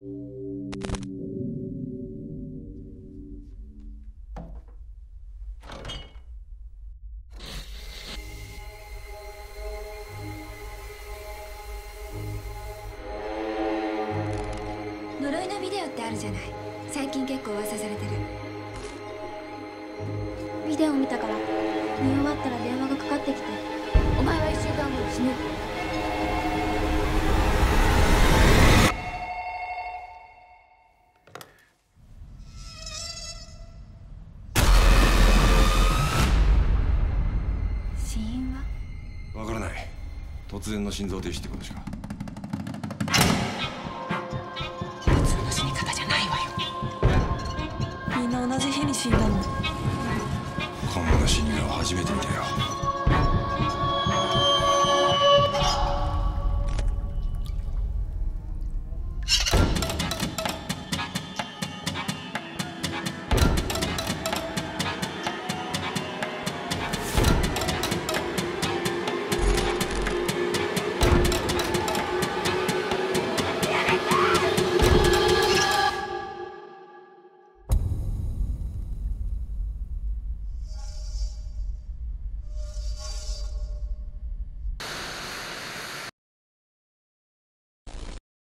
呪いのビデオってあるじゃない。最近結構噂されてる。ビデオ見たから見終わったら電話がかかってきて。わからない。突然の心臓停止ってことしか？普通の死に方じゃないわよ。みんな同じ日に死んだの。こんな死に顔初めて見たよ